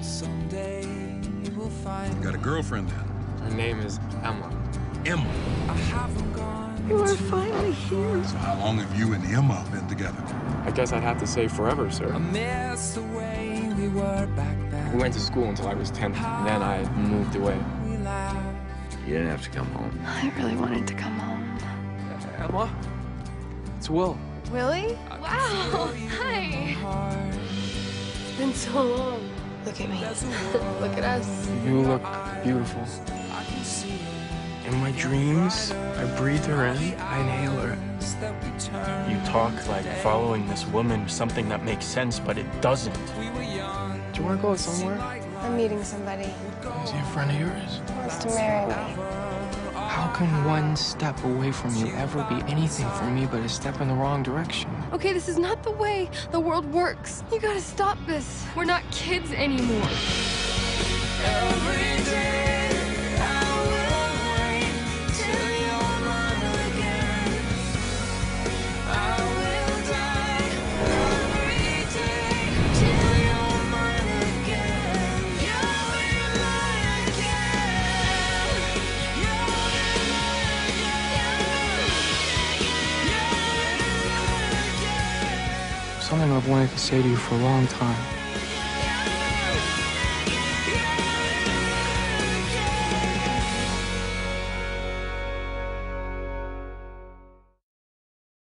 Someday you will find. You got a girlfriend then? Her name is Emma. Emma. I haven't gone. You are finally here. So how long have you and Emma been together? I guess I'd have to say forever, sir. I miss the way we were back then. We went to school until I was 10, and then I moved away. You didn't have to come home. I really wanted to come home. Emma? It's Will. Willie? Wow. Hi hard. It's been so long. Look at me. Look at us. You look beautiful. I can see it. In my dreams, I breathe her in, I inhale her. That we turned. You talk like following this woman something that makes sense, but it doesn't. We were young. Do you want to go somewhere? I'm meeting somebody Is he a friend of yours? who wants to marry me. Can one step away from you ever be anything for me but a step in the wrong direction? Okay, this is not the way the world works. You gotta stop this. We're not kids anymore. Something I've wanted to say to you for a long time.